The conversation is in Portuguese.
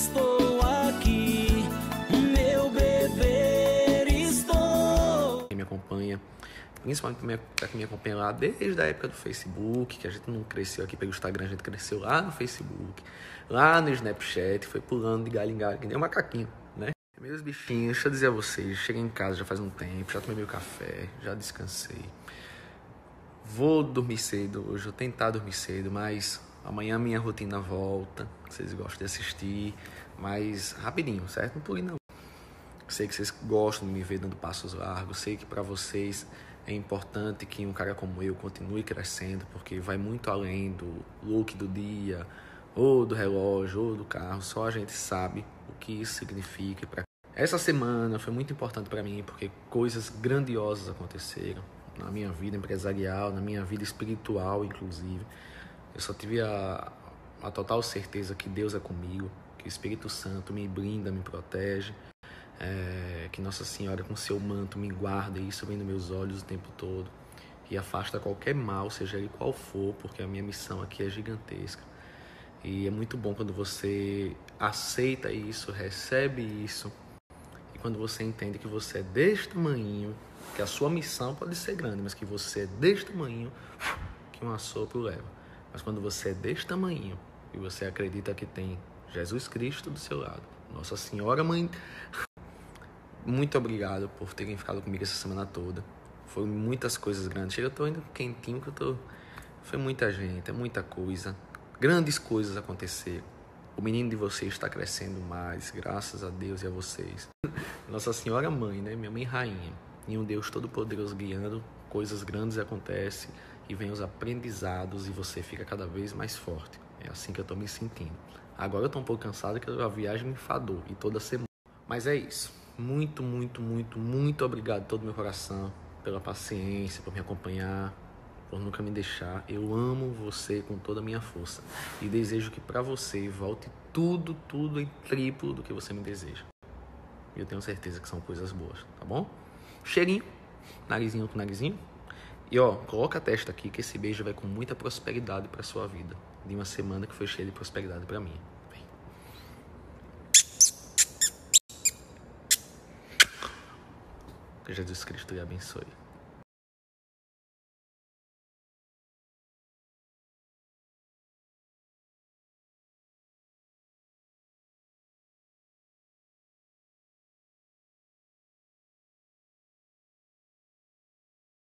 estou aqui, meu bebê, estou. Quem me acompanha, principalmente para quem me acompanha lá desde a época do Facebook, que a gente não cresceu aqui pelo Instagram, a gente cresceu lá no Facebook, lá no Snapchat, foi pulando de galho em galho, que nem um macaquinho, né? Meus bichinhos, deixa eu dizer a vocês, cheguei em casa já faz um tempo, já tomei meu café, já descansei. Vou dormir cedo hoje, vou tentar dormir cedo, mas amanhã minha rotina volta. Vocês gostam de assistir, mas rapidinho, certo? Não pule não. Sei que vocês gostam de me ver dando passos largos, sei que para vocês é importante que um cara como eu continue crescendo, porque vai muito além do look do dia, ou do relógio, ou do carro. Só a gente sabe o que isso significa. Essa semana foi muito importante para mim, porque coisas grandiosas aconteceram na minha vida empresarial, na minha vida espiritual, inclusive. Eu só tive a, a total certeza que Deus é comigo, que o Espírito Santo me blinda, me protege, é, que Nossa Senhora com seu manto me guarda e isso vem nos meus olhos o tempo todo e afasta qualquer mal, seja ele qual for, porque a minha missão aqui é gigantesca. E é muito bom quando você aceita isso, recebe isso, e quando você entende que você é deste tamanho, que a sua missão pode ser grande, mas que você é deste tamanho que um assopro leva. Mas quando você é deste tamanho e você acredita que tem Jesus Cristo do seu lado, Nossa Senhora Mãe, muito obrigado por terem ficado comigo essa semana toda. Foram muitas coisas grandes. Chega, eu tô indo quentinho que eu tô. Foi muita gente, é muita coisa. Grandes coisas aconteceram. O menino de vocês está crescendo mais, graças a Deus e a vocês. Nossa Senhora Mãe, né? Minha mãe rainha e um Deus Todo-Poderoso guiando, coisas grandes acontecem e vem os aprendizados e você fica cada vez mais forte. É assim que eu estou me sentindo. Agora eu estou um pouco cansado que a viagem me enfadou e toda semana. Mas é isso. Muito, muito, muito, muito obrigado de todo meu coração pela paciência, por me acompanhar, por nunca me deixar. Eu amo você com toda a minha força e desejo que para você volte tudo, tudo em triplo do que você me deseja. Eu tenho certeza que são coisas boas, tá bom? Cheirinho, narizinho com narizinho. E ó, coloca a testa aqui que esse beijo vai com muita prosperidade para sua vida. De uma semana que foi cheia de prosperidade para mim. Vem. Que Jesus Cristo lhe abençoe.